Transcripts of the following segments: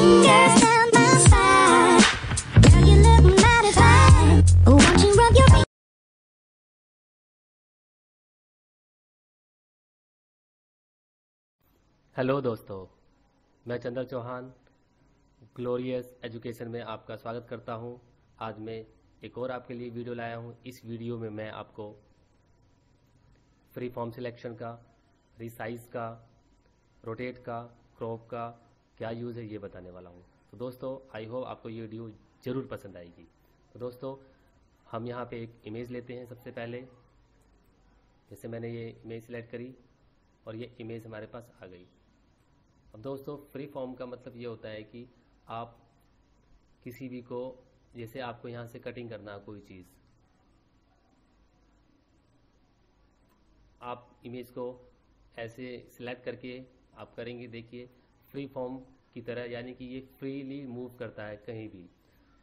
Hello दोस्तों, मैं चंद्र Chauhan, glorious education में आपका स्वागत करता हूँ। आज मैं एक और आपके लिए वीडियो लाया हूँ। इस वीडियो में मैं आपको फ्री फॉर्म सिलेक्शन का, रिसाइज का, रोटेट का, क्रॉप का क्या यूज़ है ये बताने वाला हूँ। तो दोस्तों आई होप आपको ये वीडियो ज़रूर पसंद आएगी। तो दोस्तों, हम यहाँ पे एक इमेज लेते हैं सबसे पहले। जैसे मैंने ये इमेज सेलेक्ट करी और ये इमेज हमारे पास आ गई। अब दोस्तों फ्री फॉर्म का मतलब ये होता है कि आप किसी भी को, जैसे आपको यहाँ से कटिंग करना है कोई चीज़, आप इमेज को ऐसे सिलेक्ट करके आप करेंगे, देखिए फ्री फॉर्म की तरह, यानी कि ये फ्रीली मूव करता है कहीं भी।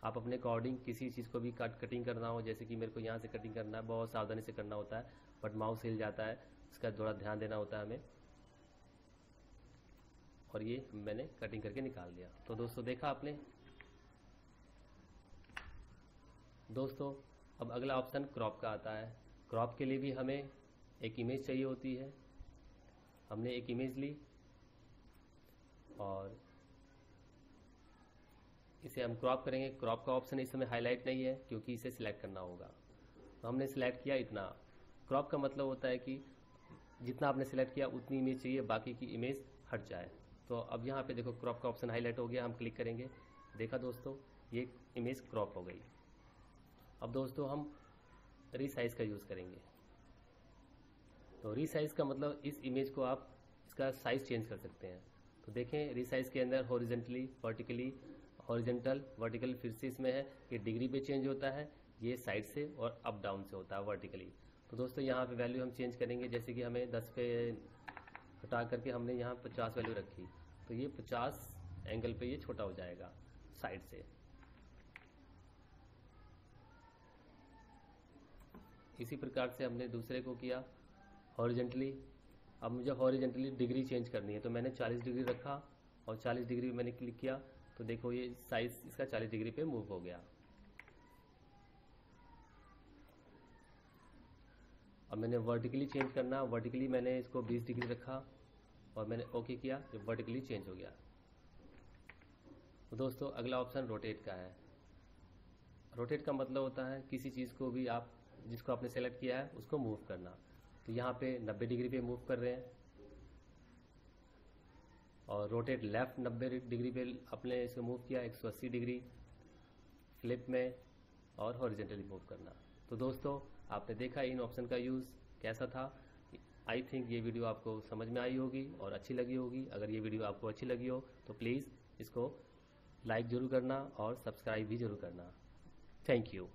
आप अपने अकॉर्डिंग किसी चीज़ को भी कट कटिंग करना हो, जैसे कि मेरे को यहाँ से कटिंग करना है, बहुत सावधानी से करना होता है बट माउस हिल जाता है, इसका थोड़ा ध्यान देना होता है हमें। और ये मैंने कटिंग करके निकाल दिया। तो दोस्तों, देखा आपने? दोस्तों, अब अगला ऑप्शन क्रॉप का आता है। क्रॉप के लिए भी हमें एक इमेज चाहिए होती है। हमने एक इमेज ली और इसे हम क्रॉप करेंगे। क्रॉप का ऑप्शन इस समय हाईलाइट नहीं है, क्योंकि इसे सिलेक्ट करना होगा। तो हमने सिलेक्ट किया इतना। क्रॉप का मतलब होता है कि जितना आपने सिलेक्ट किया, उतनी इमेज चाहिए, बाकी की इमेज हट जाए। तो अब यहाँ पे देखो क्रॉप का ऑप्शन हाईलाइट हो गया, हम क्लिक करेंगे। देखा दोस्तों, ये इमेज क्रॉप हो गई। अब दोस्तों, हम रीसाइज का यूज़ करेंगे। तो रीसाइज का मतलब इस इमेज को आप इसका साइज़ चेंज कर सकते हैं। तो देखें रीसाइज के अंदर हॉरिजेंटली वर्टिकली हॉरिजेंटल वर्टिकल फिर से इसमें है, ये डिग्री पे चेंज होता है, ये साइड से और अप डाउन से होता है वर्टिकली तो दोस्तों, यहाँ पे वैल्यू हम चेंज करेंगे, जैसे कि हमें 10 पे हटा करके हमने यहाँ 50 वैल्यू रखी तो ये 50 एंगल पे ये छोटा हो जाएगा साइड से. इसी प्रकार से हमने दूसरे को किया हॉरिजेंटली अब मुझे हॉरिजेंटली डिग्री चेंज करनी है तो मैंने 40 डिग्री रखा और 40 डिग्री मैंने क्लिक किया तो देखो ये साइज़ इसका 40 डिग्री पे मूव हो गया। अब मैंने वर्टिकली चेंज करना वर्टिकली मैंने इसको 20 डिग्री रखा और मैंने ओके किया, जब वर्टिकली चेंज हो गया। तो दोस्तों, अगला ऑप्शन रोटेट का है। रोटेट का मतलब होता है किसी चीज़ को भी आप, जिसको आपने सेलेक्ट किया है, उसको मूव करना। तो यहाँ पे 90 डिग्री पे मूव कर रहे हैं। और रोटेट लेफ़्ट 90 डिग्री पे आपने इसको मूव किया 180 डिग्री फ्लिप में और हॉरिजेंटली मूव करना। तो दोस्तों, आपने देखा इन ऑप्शन का यूज़ कैसा था? आई थिंक ये वीडियो आपको समझ में आई होगी और अच्छी लगी होगी। अगर ये वीडियो आपको अच्छी लगी हो तो प्लीज़ इसको लाइक ज़रूर करना और सब्सक्राइब भी ज़रूर करना। Thank you